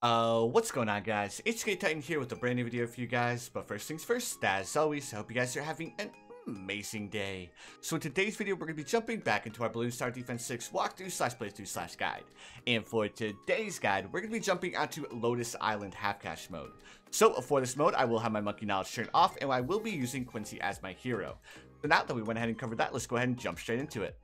Uh, what's going on guys? It's Skate Titan here with a brand new video for you guys, but first things first, as always, I hope you guys are having an amazing day. So in today's video, we're going to be jumping back into our Bloons Tower Defense 6 walkthrough slash playthrough slash guide. And for today's guide, we're going to be jumping onto Lotus Island half Cash mode. So for this mode, I will have my monkey knowledge turned off, and I will be using Quincy as my hero. So now that we went ahead and covered that, let's go ahead and jump straight into it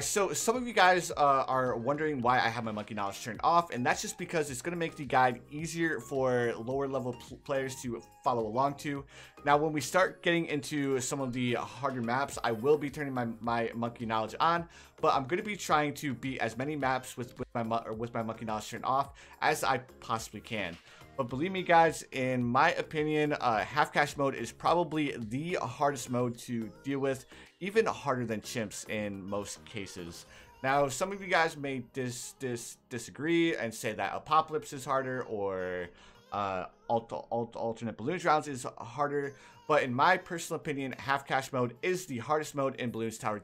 so some of you guys uh, are wondering why I have my monkey knowledge turned off, and that's just because it's going to make the guide easier for lower level players to follow along to. Now, when we start getting into some of the harder maps, I will be turning my, my monkey knowledge on, but I'm going to be trying to beat as many maps with, with my with my monkey knowledge turned off as I possibly can. But believe me, guys, in my opinion, uh, half cash mode is probably the hardest mode to deal with, even harder than chimps in most cases. Now, some of you guys may dis, dis disagree and say that Apocalypse is harder or uh, alt, alt, alternate balloon rounds is harder. But in my personal opinion, half cash mode is the hardest mode in Bloons Tower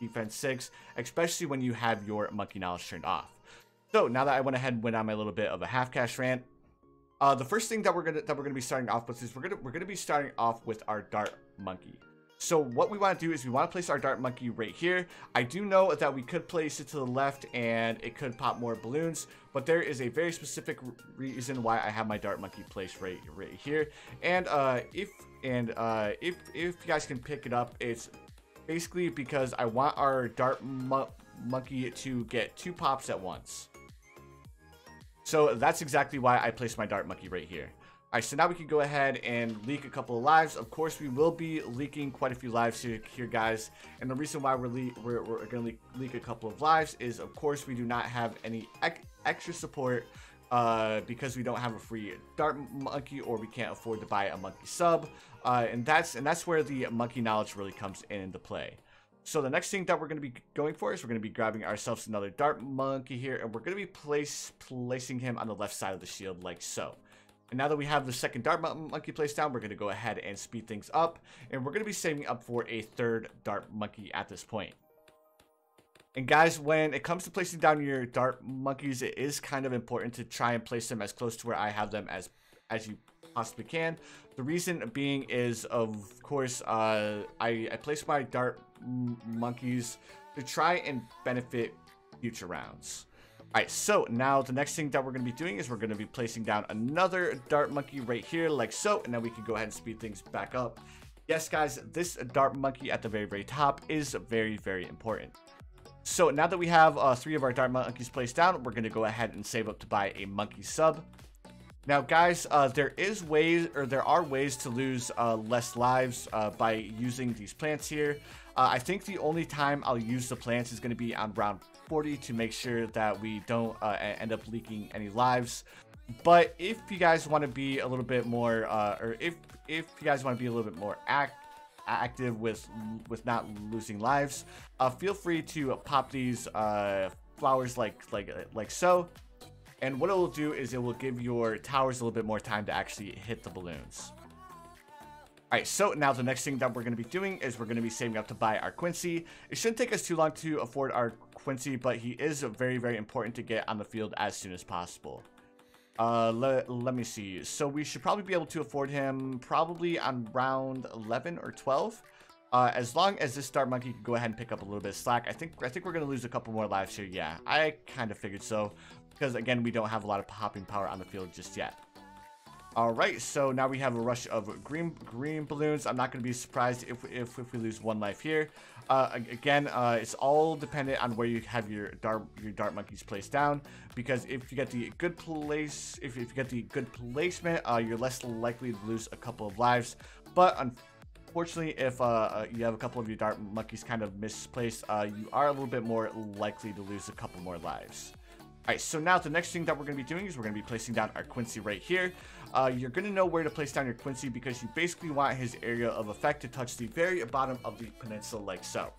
Defense 6, especially when you have your monkey knowledge turned off. So now that I went ahead and went on my little bit of a half cash rant, uh, the first thing that we're gonna that we're gonna be starting off with is we're gonna we're gonna be starting off with our dart monkey. So what we want to do is we want to place our dart monkey right here. I do know that we could place it to the left and it could pop more balloons, but there is a very specific reason why I have my dart monkey placed right right here. And uh, if and uh, if if you guys can pick it up, it's basically because I want our dart mo monkey to get two pops at once. So that's exactly why I placed my Dart Monkey right here. Alright, so now we can go ahead and leak a couple of lives. Of course, we will be leaking quite a few lives here, here guys. And the reason why we're, we're, we're going to leak, leak, a couple of lives is, of course, we do not have any extra support uh, because we don't have a free Dart Monkey or we can't afford to buy a Monkey sub. Uh, and that's and that's where the Monkey Knowledge really comes in into play. So the next thing that we're going to be going for is we're going to be grabbing ourselves another Dart Monkey here, and we're going to be place, placing him on the left side of the shield like so. And now that we have the second Dart Monkey placed down, we're going to go ahead and speed things up, and we're going to be saving up for a third Dart Monkey at this point. And guys, when it comes to placing down your Dart Monkeys, it is kind of important to try and place them as close to where I have them as, as you possibly can. The reason being is, of course, uh, I, I placed my Dart monkeys to try and benefit future rounds. Alright, so now the next thing that we're going to be doing is we're going to be placing down another dart monkey right here like so, and then we can go ahead and speed things back up. Yes, guys, this dart monkey at the very, very top is very, very important. So now that we have uh, three of our dart monkeys placed down, we're going to go ahead and save up to buy a monkey sub. Now, guys, uh, there is ways, or there are ways to lose uh, less lives uh, by using these plants here. Uh, I think the only time I'll use the plants is going to be on round 40 to make sure that we don't uh, end up leaking any lives. But if you guys want to be a little bit more, uh, or if if you guys want to be a little bit more act active with with not losing lives, feel free to pop these flowers like like like so and what it will do is it will give your towers a little bit more time to actually hit the balloons. Alright, so now the next thing that we're going to be doing is we're going to be saving up to buy our Quincy. It shouldn't take us too long to afford our Quincy, but he is very, very important to get on the field as soon as possible. Uh, let, let me see. So we should probably be able to afford him probably on round 11 or 12. Uh, as long as this Dart Monkey can go ahead and pick up a little bit of slack, I think I think we're going to lose a couple more lives here. Yeah, I kind of figured so because again, we don't have a lot of popping power on the field just yet. All right, so now we have a rush of green green balloons. I'm not going to be surprised if, if, if we lose one life here. Uh, again, uh, it's all dependent on where you have your dart your dart monkeys placed down. Because if you get the good place, if, if you get the good placement, uh, you're less likely to lose a couple of lives. But unfortunately, if uh, uh, you have a couple of your dart monkeys kind of misplaced, uh, you are a little bit more likely to lose a couple more lives. Alright, so now the next thing that we're going to be doing is we're going to be placing down our Quincy right here. Uh, you're going to know where to place down your Quincy because you basically want his area of effect to touch the very bottom of the peninsula like so.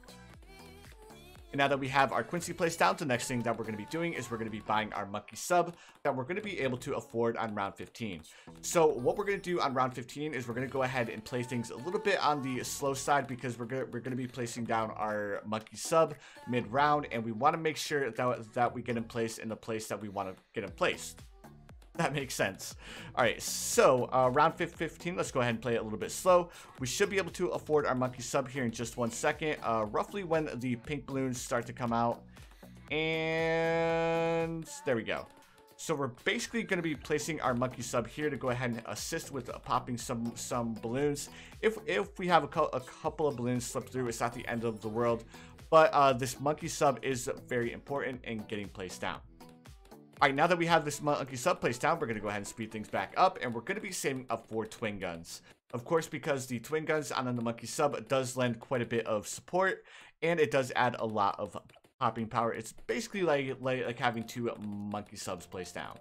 And now that we have our Quincy place down, the next thing that we're going to be doing is we're going to be buying our Monkey sub that we're going to be able to afford on round 15. So what we're going to do on round 15 is we're going to go ahead and play things a little bit on the slow side because we're going to, we're going to be placing down our Monkey sub mid round and we want to make sure that, that we get in place in the place that we want to get in place. that makes sense. All right, so uh, round 15, let's go ahead and play it a little bit slow. We should be able to afford our monkey sub here in just one second, uh, roughly when the pink balloons start to come out. And there we go. So we're basically going to be placing our monkey sub here to go ahead and assist with uh, popping some some balloons. If if we have a, a, couple of balloons slip through, it's not the end of the world. But uh, this monkey sub is very important in getting placed down. All right, now that we have this monkey sub placed down, we're going to go ahead and speed things back up, and we're going to be saving up for twin guns. Of course, because the twin guns on the monkey sub does lend quite a bit of support, and it does add a lot of popping power. It's basically like, like, like having two monkey subs placed down.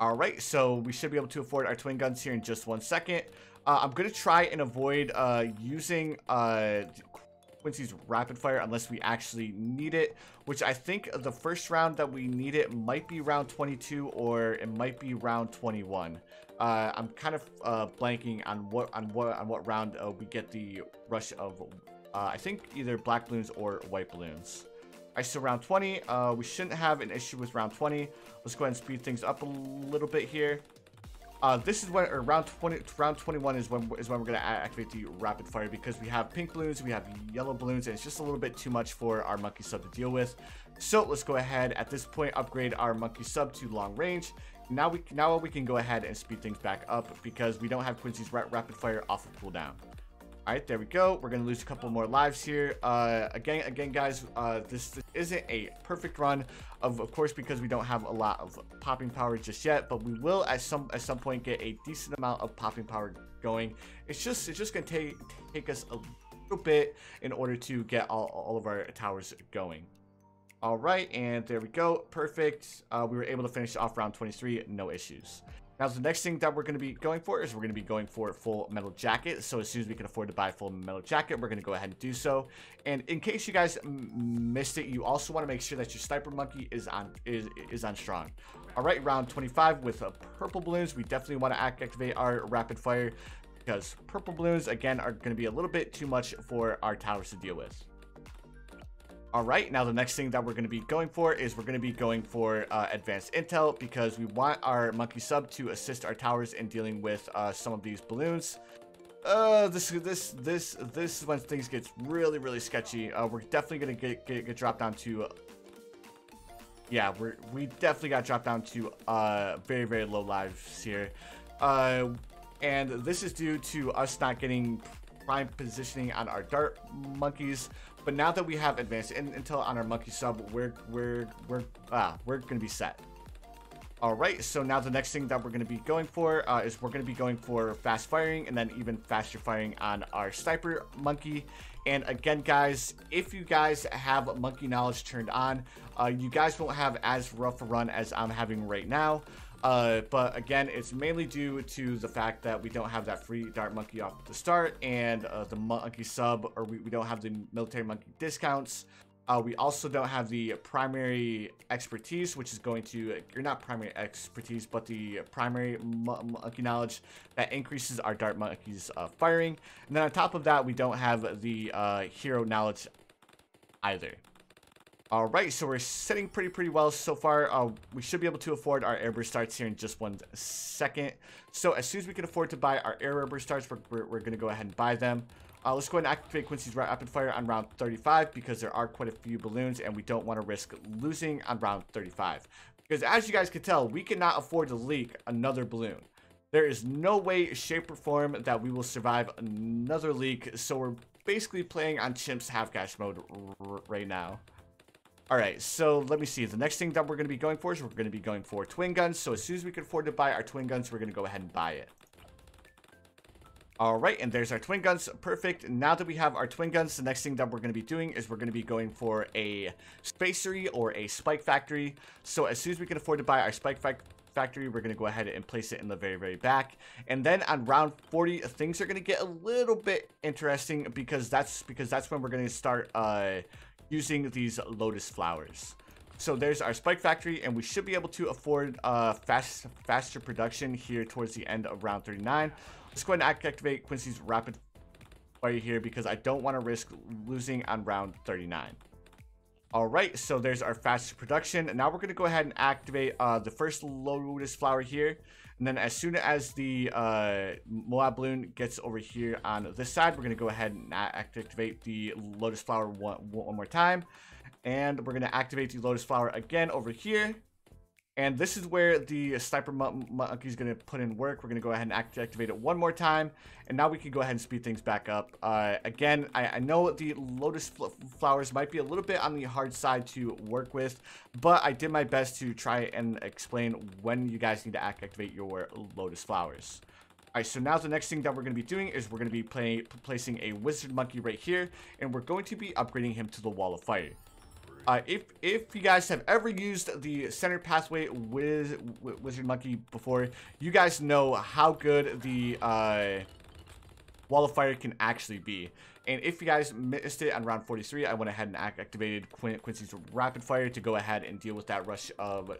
All right, so we should be able to afford our twin guns here in just one second. Uh, I'm going to try and avoid uh, using uh, Quincy's rapid fire unless we actually need it, which I think the first round that we need it might be round 22 or it might be round 21. Uh, I'm kind of uh, blanking on what on what on what round uh, we get the rush of. Uh, I think either black balloons or white balloons. Alright, so round 20, uh, we shouldn't have an issue with round 20. Let's go ahead and speed things up a little bit here. Uh, this is when, or round 20, round 21 is when is when we're gonna activate the rapid fire because we have pink balloons, we have yellow balloons, and it's just a little bit too much for our monkey sub to deal with. So let's go ahead at this point upgrade our monkey sub to long range. Now we now we can go ahead and speed things back up because we don't have Quincy's rapid fire off of cooldown. All right, there we go. We're gonna lose a couple more lives here. Uh, again, again, guys, uh, this, this, isn't a perfect run, of, of course, because we don't have a lot of popping power just yet. But we will at some at some point get a decent amount of popping power going. It's just it's just gonna take take us a little bit in order to get all, all of our towers going. All right, and there we go. Perfect. Uh, we were able to finish off round 23, no issues. Now, the next thing that we're going to be going for is we're going to be going for full metal jacket. So as soon as we can afford to buy full metal jacket, we're going to go ahead and do so. And in case you guys missed it, you also want to make sure that your sniper monkey is on is is on strong. All right, round 25 with uh, purple balloons, we definitely want to activate our rapid fire because purple balloons again are going to be a little bit too much for our towers to deal with. All right, now the next thing that we're going to be going for is we're going to be going for uh, advanced intel because we want our monkey sub to assist our towers in dealing with uh, some of these balloons. Uh, this this this this is when things get really really sketchy. Uh, we're definitely gonna get, get get dropped down to. yeah, we're we definitely got dropped down to uh very very low lives here, uh, and this is due to us not getting prime positioning on our dart monkeys. But now that we have advanced intel on our monkey sub, we're we're we're ah we're gonna be set. All right, so now the next thing that we're going to be going for uh, is we're going to be going for fast firing and then even faster firing on our sniper monkey. And again, guys, if you guys have monkey knowledge turned on, uh, you guys won't have as rough a run as I'm having right now. Uh, but again, it's mainly due to the fact that we don't have that free Dart Monkey off the start and uh, the Monkey Sub, or we, we don't have the Military Monkey discounts. Uh, we also don't have the primary expertise, which is going to, you're not primary expertise, but the primary monkey knowledge that increases our Dart Monkey's uh, firing. And then on top of that, we don't have the uh, hero knowledge either. All right, so we're sitting pretty, pretty well so far. Uh, we should be able to afford our airburst darts here in just one second. So as soon as we can afford to buy our airburst darts, we're, we're, we're going to go ahead and buy them. Uh, let's go ahead and activate Quincy's rapid fire on round 35 because there are quite a few balloons and we don't want to risk losing on round 35. Because as you guys can tell, we cannot afford to leak another balloon. There is no way, shape, or form that we will survive another leak. So we're basically playing on Chimp's half cash mode right now. All right, so let me see. The next thing that we're going to be going for is we're going to be going for twin guns. So as soon as we can afford to buy our twin guns, we're going to go ahead and buy it. All right, and there's our twin guns. Perfect. Now that we have our twin guns, the next thing that we're going to be doing is we're going to be going for a spacery or a spike factory. So as soon as we can afford to buy our spike factory, factory we're going to go ahead and place it in the very very back and then on round 40 things are going to get a little bit interesting because that's because that's when we're going to start uh using these lotus flowers. So there's our spike factory, and we should be able to afford uh, fast, faster production here towards the end of round 39. Let's go ahead and activate Quincy's rapid fire here because I don't want to risk losing on round 39. Alright, so there's our fast production. Now we're going to go ahead and activate uh, the first Lotus Flower here. And then as soon as the uh, Moab Balloon gets over here on this side, we're going to go ahead and activate the Lotus Flower one, one more time. And we're going to activate the Lotus Flower again over here. And this is where the Sniper Monkey is going to put in work. We're going to go ahead and act activate it one more time. And now we can go ahead and speed things back up. Uh, again, I, I, know the Lotus Flowers might be a little bit on the hard side to work with. But I did my best to try and explain when you guys need to act activate your Lotus Flowers. Alright, so now the next thing that we're going to be doing is we're going to be play, placing a Wizard Monkey right here. And we're going to be upgrading him to the Wall of Fire. Uh, if if you guys have ever used the center pathway with Wizard Monkey before, you guys know how good the uh, Wall of Fire can actually be. And if you guys missed it on round 43, I went ahead and activated Quin Quincy's Rapid Fire to go ahead and deal with that rush of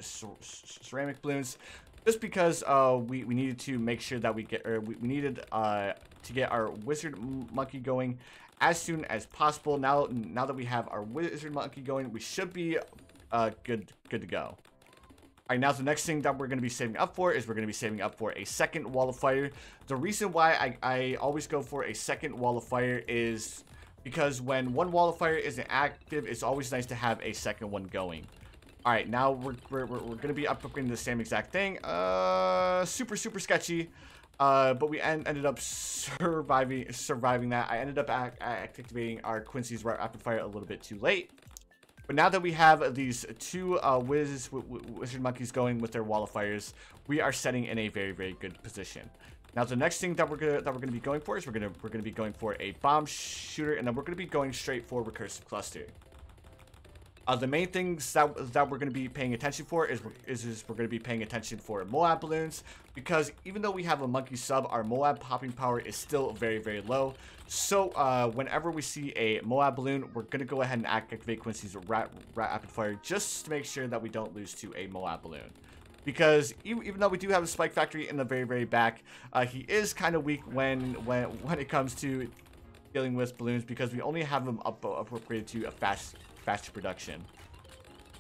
ceramic balloons. Just because uh, we, we needed to make sure that we get, or we, we needed uh, to get our Wizard Monkey going as soon as possible. Now, now that we have our wizard monkey going, we should be uh, good, good to go. All right, now the next thing that we're going to be saving up for is we're going to be saving up for a second wall of fire. The reason why I, I always go for a second wall of fire is because when one wall of fire isn't active, it's always nice to have a second one going. All right, now we're, we're, we're going to be upgrading the same exact thing. Uh, super, super sketchy. Uh, but we en ended up surviving surviving that. I ended up activating our Quincy's Rapid Fire a little bit too late. But now that we have these two uh, Wiz Wizard Monkeys going with their Wall of Fires, we are setting in a very, very good position. Now the next thing that we're gonna that we're gonna be going for is we're gonna we're gonna be going for a bomb shooter, and then we're gonna be going straight for recursive cluster. Uh, the main things that, that we're going to be paying attention for is, is, is we're going to be paying attention for Moab balloons because even though we have a monkey sub, our Moab popping power is still very, very low. So uh, whenever we see a Moab balloon, we're going to go ahead and activate Quincy's rat, rat rapid fire just to make sure that we don't lose to a Moab balloon. Because even, though we do have a spike factory in the very, very back, uh, he is kind of weak when, when, when it comes to dealing with balloons because we only have him up, upgraded to a fast faster production.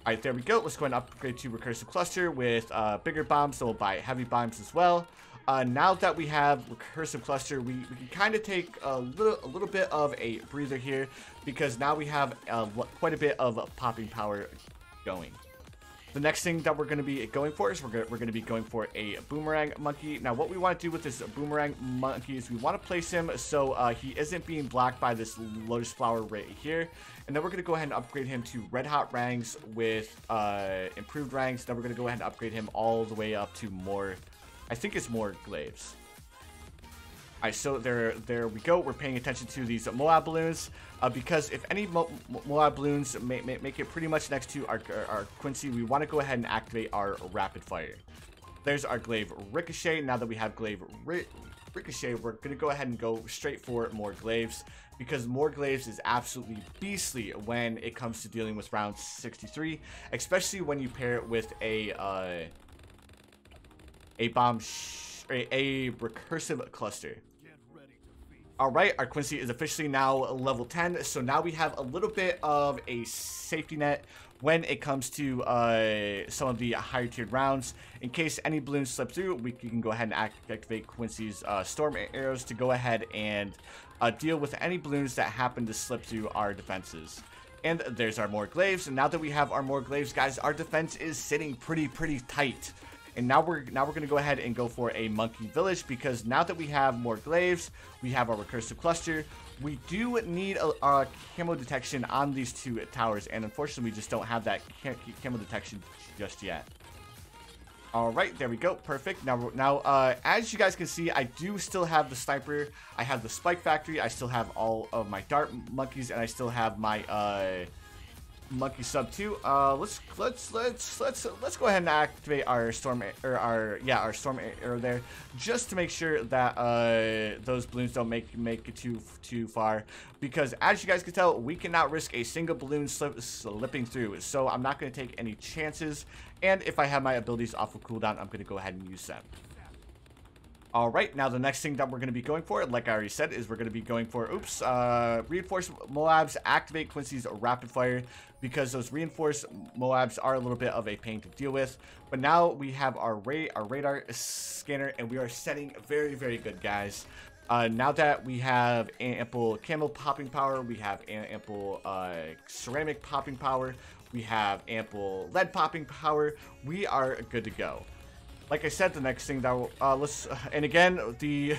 Alright, there we go. Let's go and upgrade to Recursive Cluster with uh, bigger bombs, so we'll buy heavy bombs as well. Uh, now that we have Recursive Cluster, we, we can kind of take a little, a little bit of a breather here, because now we have uh, quite a bit of popping power going. The next thing that we're going to be going for is we're going we're to be going for a boomerang monkey. Now, what we want to do with this boomerang monkey is we want to place him so uh, he isn't being blocked by this lotus flower right here. And then we're going to go ahead and upgrade him to red hot rangs with uh, improved rangs. Then we're going to go ahead and upgrade him all the way up to more, I think it's more glaives. Alright, so there there we go. We're paying attention to these Moab balloons uh, because if any Mo Moab balloons may, may, make it pretty much next to our, our Quincy, we want to go ahead and activate our Rapid Fire. There's our Glaive Ricochet. Now that we have Glaive ri Ricochet, we're going to go ahead and go straight for more Glaives because more Glaives is absolutely beastly when it comes to dealing with round 63, especially when you pair it with a, uh, a bomb, a, a recursive cluster. Alright, our Quincy is officially now level 10, so now we have a little bit of a safety net when it comes to uh, some of the higher tiered rounds. In case any balloons slip through, we can go ahead and activate Quincy's uh, Storm Arrows to go ahead and uh, deal with any balloons that happen to slip through our defenses. And there's our more glaives, and now that we have our more glaives, guys, our defense is sitting pretty, pretty tight. And now we're now we're gonna go ahead and go for a monkey village because now that we have more glaives, we have our recursive cluster. We do need a, a camo detection on these two towers, and unfortunately, we just don't have that camo detection just yet. All right, there we go. Perfect. Now, now, uh, as you guys can see, I do still have the sniper. I have the spike factory. I still have all of my dart monkeys, and I still have my uh, monkey sub two. Uh, let's let's let's let's let's go ahead and activate our storm or our yeah our storm arrow there, just to make sure that uh those balloons don't make make it too too far. Because as you guys can tell, we cannot risk a single balloon slip, slipping through. So I'm not going to take any chances. And if I have my abilities off of cooldown, I'm going to go ahead and use them. All right, now the next thing that we're going to be going for, like I already said, is we're going to be going for, oops, uh, reinforced Moabs, activate Quincy's rapid fire, because those reinforced Moabs are a little bit of a pain to deal with. But now we have our, ra our radar scanner, and we are setting very, very good, guys. Uh, now that we have ample camo popping power, we have ample uh, ceramic popping power, we have ample lead popping power, we are good to go like I said, the next thing that uh, let's uh, and again the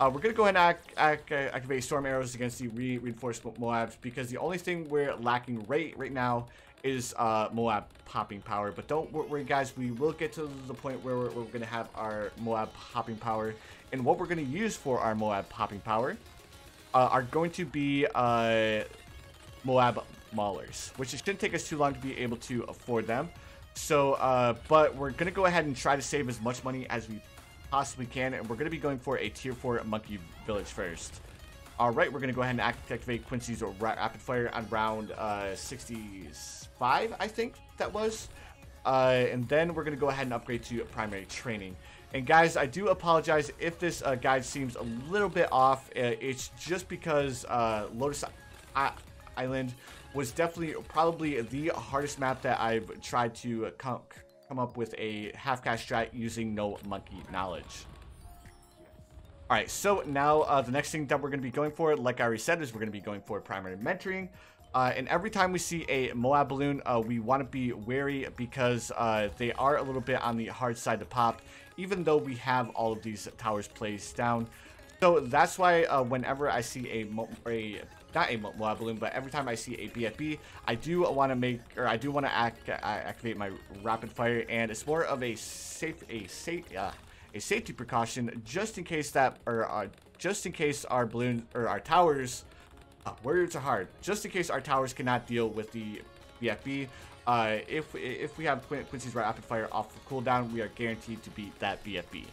uh, we're gonna go ahead and act, act, activate storm arrows against the re reinforced Moabs because the only thing we're lacking right right now is uh, Moab popping power. But don't worry, guys. We will get to the point where we're, we're gonna have our Moab popping power, and what we're gonna use for our Moab popping power uh, are going to be uh, Moab Maulers, which shouldn't take us too long to be able to afford them. So, uh, but we're going to go ahead and try to save as much money as we possibly can. And we're going to be going for a tier 4 monkey village first. Alright, we're going to go ahead and activate Quincy's rapid fire on round uh, 65, I think that was. Uh, and then we're going to go ahead and upgrade to primary training. And guys, I do apologize if this uh, guide seems a little bit off. Uh, it's just because uh, Lotus Island was definitely probably the hardest map that I've tried to come, come up with a half-cash strat using no monkey knowledge. Alright, so now uh, the next thing that we're going to be going for, like I already said, is we're going to be going for primary mentoring. Uh, and every time we see a Moab balloon, uh, we want to be wary because uh, they are a little bit on the hard side to pop, even though we have all of these towers placed down. So that's why uh, whenever I see a, a not a balloon, but every time I see a BFB, I do want to make, or I do want to act, uh, activate my rapid fire, and it's more of a safe, a safe, uh, a safety precaution, just in case that, or uh, just in case our balloon or our towers, uh, words are hard, just in case our towers cannot deal with the BFB. Uh, if if we have Quincy's rapid fire off cooldown, we are guaranteed to beat that BFB.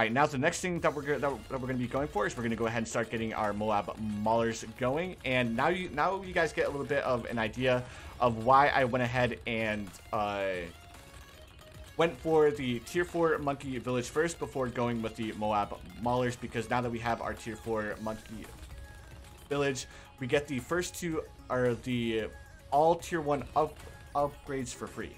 All right, now the next thing that we're that, we're going to be going for is we're going to go ahead and start getting our Moab Maulers going. And now you now you guys get a little bit of an idea of why I went ahead and uh, went for the tier 4 monkey village first before going with the Moab Maulers because now that we have our tier 4 monkey village, we get the first two are the all tier 1 up upgrades for free.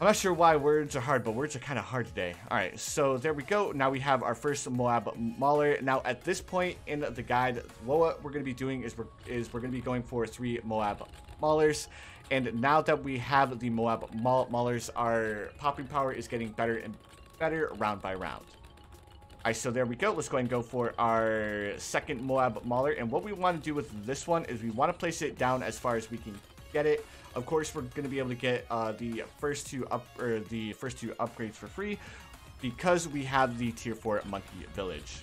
I'm not sure why words are hard, but words are kind of hard today. All right, so there we go. Now we have our first Moab Mauler. Now at this point in the guide, what we're going to be doing is we're, is we're going to be going for three Moab Maulers. And now that we have the Moab Maulers, our popping power is getting better and better round by round. All right, so there we go. Let's go and go for our second Moab Mauler. And what we want to do with this one is we want to place it down as far as we can get it. Of course, we're going to be able to get uh, the first two up or the first two upgrades for free because we have the tier 4 monkey village.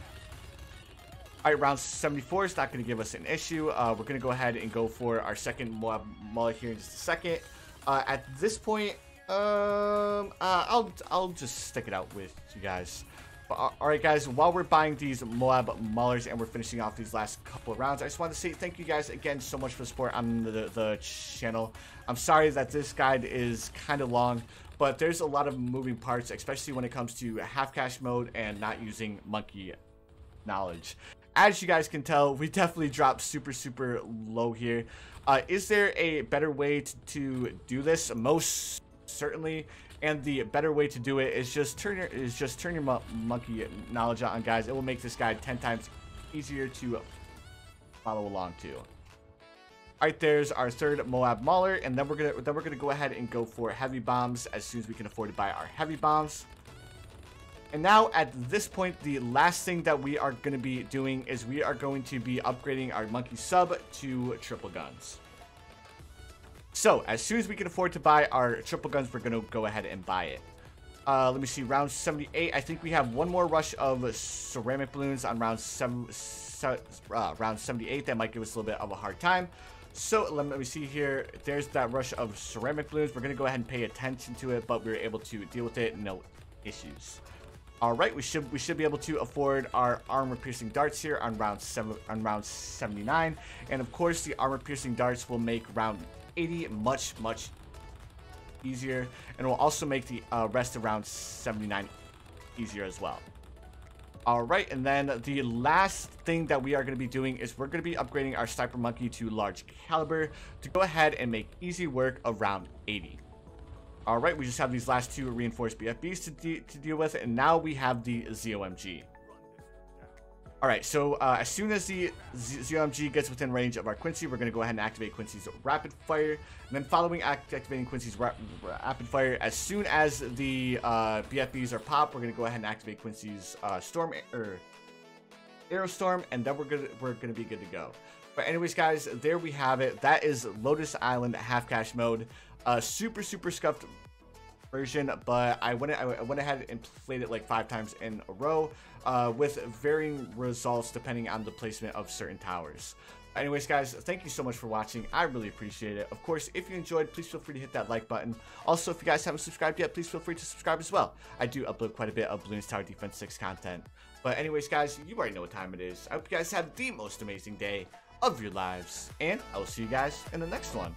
Alright, round 74 is not going to give us an issue. Uh, we're going to go ahead and go for our second Mauler here in just a second. Uh, at this point, um, uh, I'll, I'll just stick it out with you guys. Alright guys, while we're buying these Moab Maulers and we're finishing off these last couple of rounds, I just want to say thank you guys again so much for the support on the, the channel. I'm sorry that this guide is kind of long, but there's a lot of moving parts, especially when it comes to half cash mode and not using monkey knowledge. As you guys can tell, we definitely dropped super, super low here. Uh, is there a better way to, to do this? Most certainly. And the better way to do it is just turn your is just turn your mo monkey knowledge on, guys. It will make this guide 10 times easier to follow along to. Alright, there's our third Moab Mauler, and then we're gonna then we're gonna go ahead and go for heavy bombs as soon as we can afford to buy our heavy bombs. And now at this point, the last thing that we are going to be doing is we are going to be upgrading our monkey sub to triple guns. So, as soon as we can afford to buy our triple guns, we're going to go ahead and buy it. Uh, let me see, round 78. I think we have one more rush of ceramic balloons on round, seven, uh, round 78. That might give us a little bit of a hard time. So, let me see here. There's that rush of ceramic balloons. We're going to go ahead and pay attention to it, but we are able to deal with it. No issues. All right, we should we should be able to afford our armor piercing darts here on round seven on round 79, and of course the armor piercing darts will make round 80 much, much easier. And will also make the uh, rest of round 79 easier as well. Alright, and then the last thing that we are going to be doing is we're going to be upgrading our Sniper Monkey to large caliber to go ahead and make easy work around 80. Alright, we just have these last two reinforced BFBs to, de to deal with, and now we have the ZOMG. Alright, so uh, as soon as the ZOMG gets within range of our Quincy, we're going to go ahead and activate Quincy's Rapid Fire. And then following act activating Quincy's ra Rapid Fire, as soon as the uh, BFBs are popped, we're going to go ahead and activate Quincy's uh, Storm or Arrow Storm, and then we're gonna we're gonna be good to go. But anyways, guys, there we have it. That is Lotus Island half cash mode. Uh, super super scuffed version, but I went I went ahead and played it like five times in a row uh, with varying results depending on the placement of certain towers. Anyways, guys, thank you so much for watching. I really appreciate it. Of course, if you enjoyed, please feel free to hit that like button. Also, if you guys haven't subscribed yet, please feel free to subscribe as well. I do upload quite a bit of Bloons Tower Defense 6 content. But anyways, guys, you already know what time it is. I hope you guys have the most amazing day of your lives. And I will see you guys in the next one.